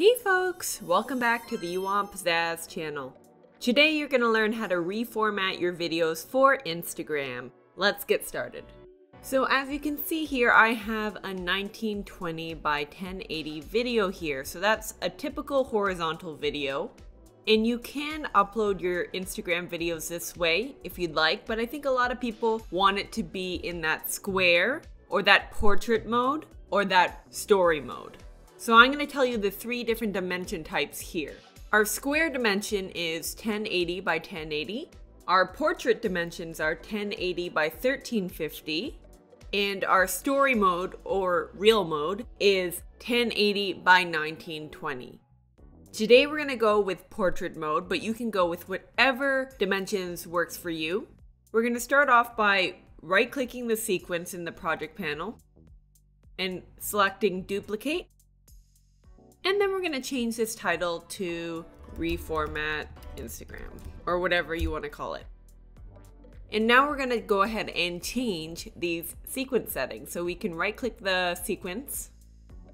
Hey folks, welcome back to the You Want Pizzazz channel. Today you're going to learn how to reformat your videos for Instagram. Let's get started. So as you can see here, I have a 1920 by 1080 video here. So that's a typical horizontal video. And you can upload your Instagram videos this way if you'd like, but I think a lot of people want it to be in that square or that portrait mode or that story mode. So I'm going to tell you the three different dimension types here. Our square dimension is 1080 by 1080. Our portrait dimensions are 1080 by 1350. And our story mode or reel mode is 1080 by 1920. Today we're going to go with portrait mode, but you can go with whatever dimensions works for you. We're going to start off by right clicking the sequence in the project panel and selecting duplicate and then we're going to change this title to reformat Instagram or whatever you want to call it. And now we're going to go ahead and change these sequence settings. So we can right click the sequence,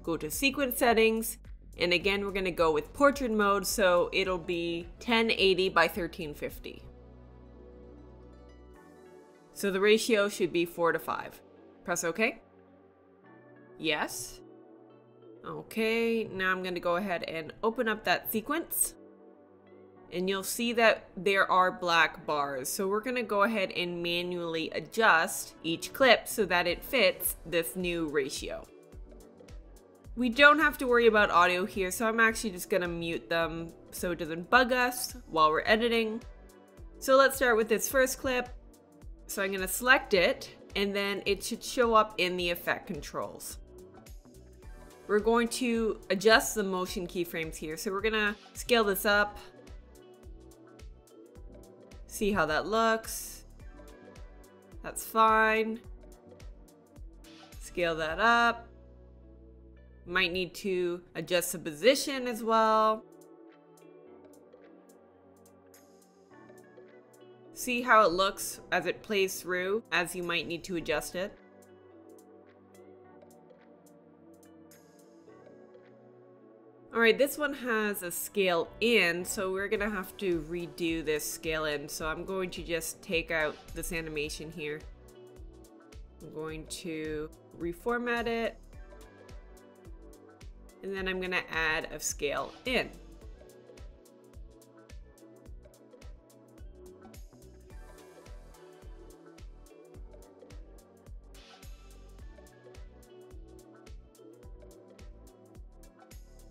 go to sequence settings, and again, we're going to go with portrait mode. So it'll be 1080 by 1350. So the ratio should be 4 to 5. Press OK. Yes. Okay, now I'm going to go ahead and open up that sequence. And you'll see that there are black bars. So we're going to go ahead and manually adjust each clip so that it fits this new ratio. We don't have to worry about audio here, so I'm actually just going to mute them so it doesn't bug us while we're editing. So let's start with this first clip. So I'm going to select it, and then it should show up in the effect controls. We're going to adjust the motion keyframes here. So we're gonna scale this up. See how that looks. That's fine. Scale that up. Might need to adjust the position as well. See how it looks as it plays through, as you might need to adjust it. Alright, this one has a scale in, so we're gonna have to redo this scale in. So I'm going to just take out this animation here. I'm going to reformat it. And then I'm gonna add a scale in.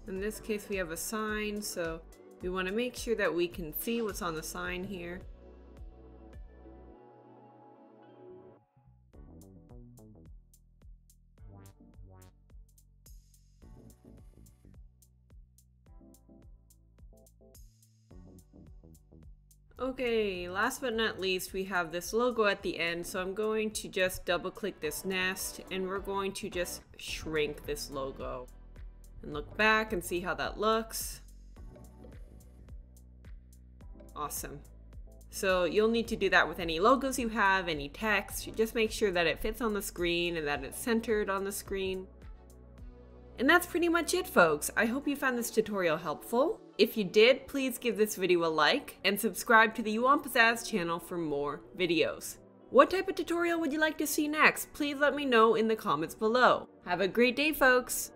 In this case, we have a sign, so we want to make sure that we can see what's on the sign here. Okay, last but not least, we have this logo at the end, so I'm going to just double click this nest and we're going to just shrink this logo and look back and see how that looks. Awesome. So you'll need to do that with any logos you have, any text. You just make sure that it fits on the screen and that it's centered on the screen. And that's pretty much it folks. I hope you found this tutorial helpful. If you did, please give this video a like and subscribe to the You Want Pizzazz channel for more videos. What type of tutorial would you like to see next? Please let me know in the comments below. Have a great day folks!